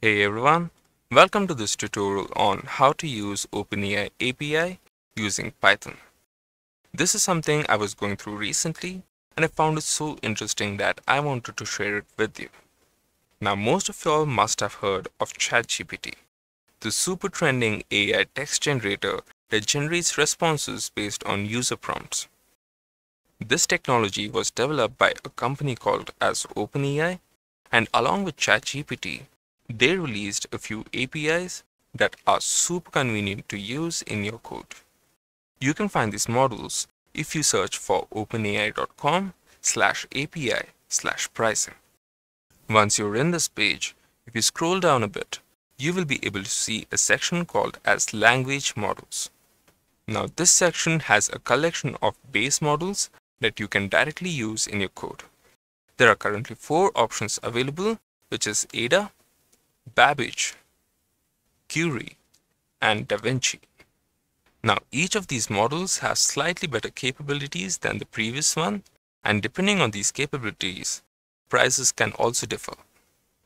Hey everyone, welcome to this tutorial on how to use OpenAI API using Python. This is something I was going through recently and I found it so interesting that I wanted to share it with you. Now most of y'all must have heard of ChatGPT, the super trending AI text generator that generates responses based on user prompts. This technology was developed by a company called as OpenAI and along with ChatGPT, they released a few APIs that are super convenient to use in your code. You can find these models if you search for openai.com slash API slash pricing. Once you're in this page, if you scroll down a bit, you will be able to see a section called as language models. Now this section has a collection of base models that you can directly use in your code. There are currently four options available, which is Ada, Babbage, Curie, and Da Vinci. Now, each of these models has slightly better capabilities than the previous one, and depending on these capabilities, prices can also differ.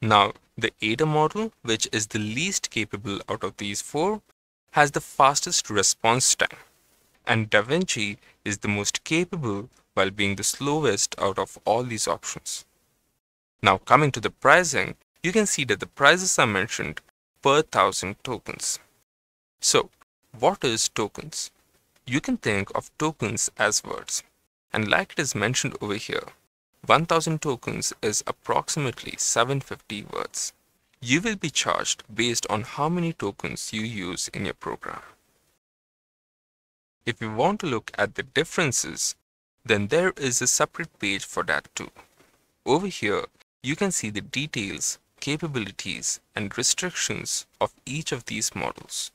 Now, the Ada model, which is the least capable out of these four, has the fastest response time, and Da Vinci is the most capable while being the slowest out of all these options. Now coming to the pricing, you can see that the prices are mentioned per thousand tokens. So what is tokens? You can think of tokens as words. And like it is mentioned over here, 1000 tokens is approximately 750 words. You will be charged based on how many tokens you use in your program. If you want to look at the differences, then there is a separate page for that too. Over here, you can see the details, capabilities, and restrictions of each of these models.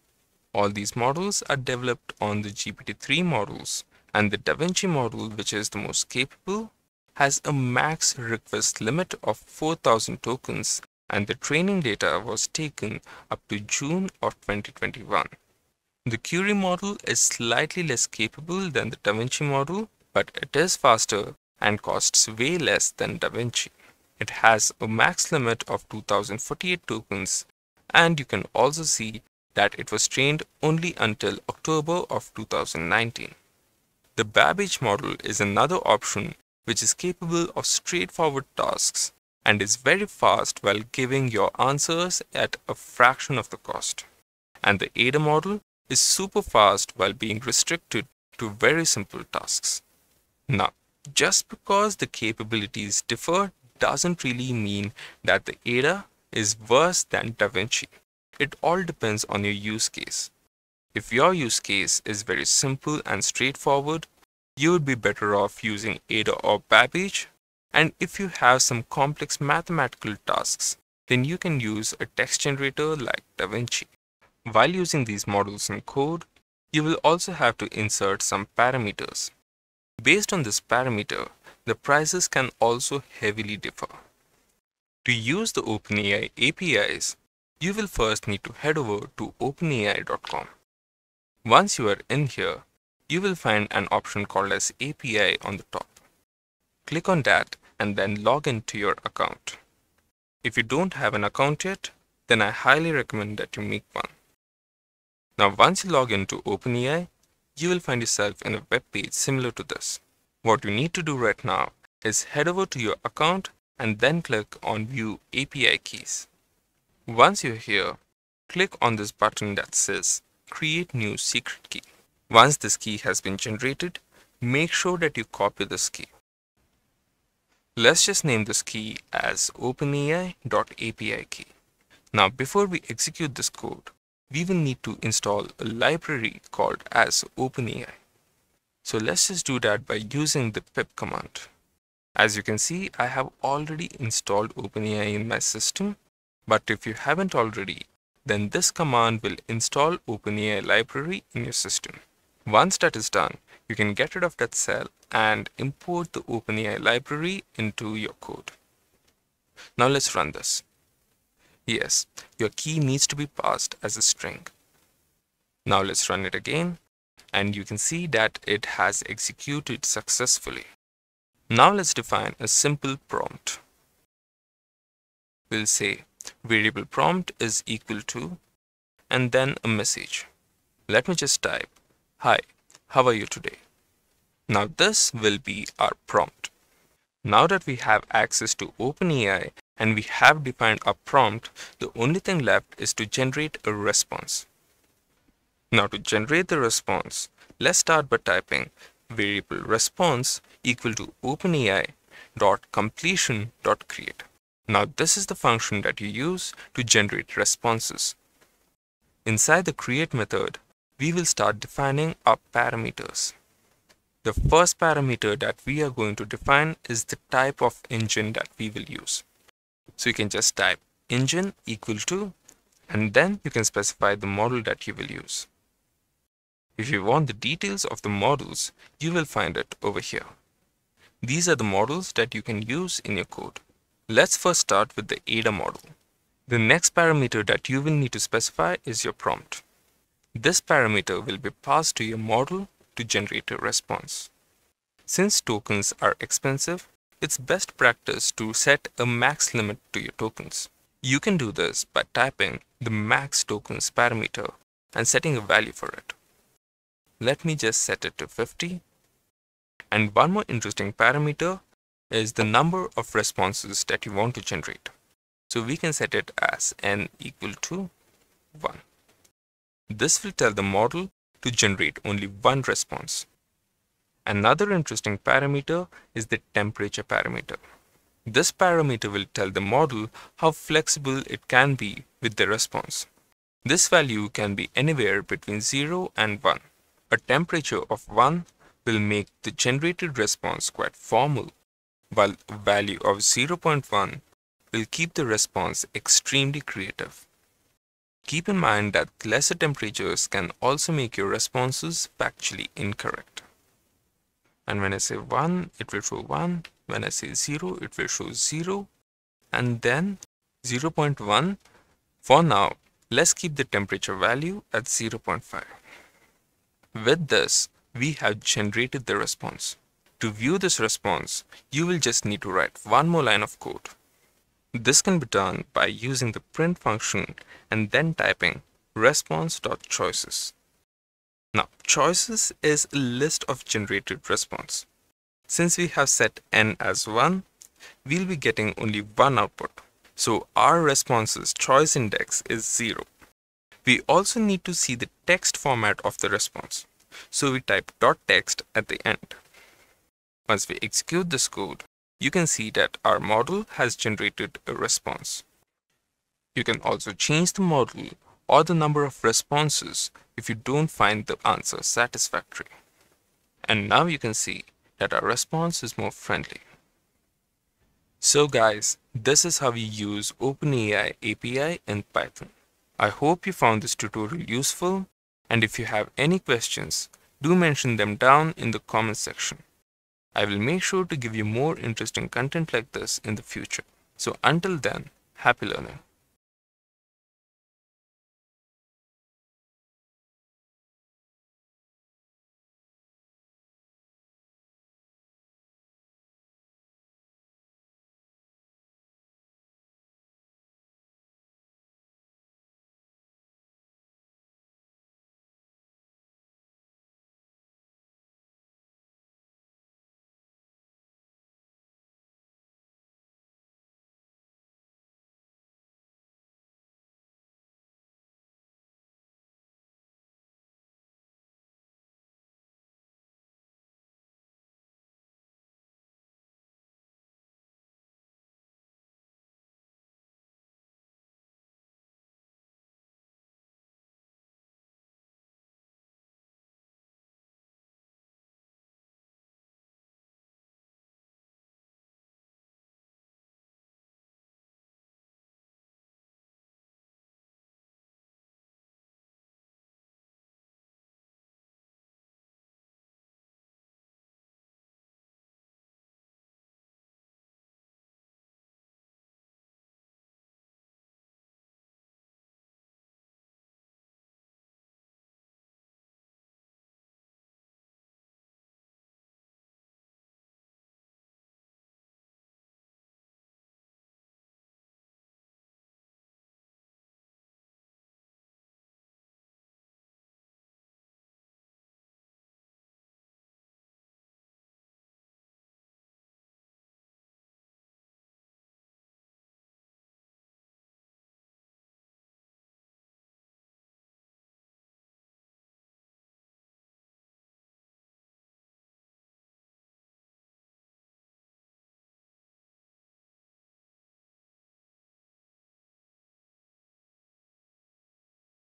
All these models are developed on the GPT-3 models, and the DaVinci model, which is the most capable, has a max request limit of 4000 tokens and the training data was taken up to June of 2021. The Curie model is slightly less capable than the DaVinci model, but it is faster and costs way less than DaVinci. It has a max limit of 2048 tokens and you can also see that it was trained only until October of 2019. The Babbage model is another option which is capable of straightforward tasks and is very fast while giving your answers at a fraction of the cost. And the Ada model is super fast while being restricted to very simple tasks. Now, just because the capabilities differ doesn't really mean that the Ada is worse than DaVinci. It all depends on your use case. If your use case is very simple and straightforward, you would be better off using Ada or Babbage. And if you have some complex mathematical tasks, then you can use a text generator like DaVinci. While using these models in code, you will also have to insert some parameters. Based on this parameter, the prices can also heavily differ. To use the OpenAI APIs, you will first need to head over to openai.com. Once you are in here, you will find an option called as API on the top. Click on that and then log into your account. If you don't have an account yet, then I highly recommend that you make one. Now once you log into OpenAI, you will find yourself in a web page similar to this. What you need to do right now is head over to your account and then click on View API Keys. Once you're here, click on this button that says Create New Secret Key. Once this key has been generated, make sure that you copy this key. Let's just name this key as openai.api key. Now before we execute this code, we will need to install a library called as OpenAI. So let's just do that by using the pip command. As you can see, I have already installed OpenAI in my system, but if you haven't already, then this command will install OpenAI library in your system. Once that is done, you can get rid of that cell and import the OpenAI library into your code. Now let's run this. Yes, your key needs to be passed as a string. Now let's run it again and you can see that it has executed successfully. Now let's define a simple prompt. We'll say, variable prompt is equal to and then a message. Let me just type, Hi, how are you today? Now this will be our prompt. Now that we have access to OpenAI and we have defined our prompt, the only thing left is to generate a response. Now to generate the response, let's start by typing variable response equal to OpenAI dot completion dot create. Now this is the function that you use to generate responses. Inside the create method, we will start defining our parameters. The first parameter that we are going to define is the type of engine that we will use. So you can just type engine equal to and then you can specify the model that you will use. If you want the details of the models, you will find it over here. These are the models that you can use in your code. Let's first start with the ADA model. The next parameter that you will need to specify is your prompt. This parameter will be passed to your model to generate a response. Since tokens are expensive, it's best practice to set a max limit to your tokens. You can do this by typing the max tokens parameter and setting a value for it. Let me just set it to 50. And one more interesting parameter is the number of responses that you want to generate. So we can set it as n equal to 1. This will tell the model to generate only one response. Another interesting parameter is the temperature parameter. This parameter will tell the model how flexible it can be with the response. This value can be anywhere between 0 and 1. A temperature of 1 will make the generated response quite formal, while a value of 0.1 will keep the response extremely creative. Keep in mind that lesser temperatures can also make your responses factually incorrect. And when I say 1, it will show 1. When I say 0, it will show 0. And then 0.1. For now, let's keep the temperature value at 0.5. With this, we have generated the response. To view this response, you will just need to write one more line of code. This can be done by using the print function and then typing response.choices. Now, choices is a list of generated response. Since we have set n as 1, we'll be getting only one output. So our response's choice index is 0. We also need to see the text format of the response. So we type .text at the end. Once we execute this code, you can see that our model has generated a response. You can also change the model or the number of responses if you don't find the answer satisfactory. And now you can see that our response is more friendly. So guys, this is how you use OpenAI API in Python. I hope you found this tutorial useful and if you have any questions, do mention them down in the comment section. I will make sure to give you more interesting content like this in the future. So until then, happy learning.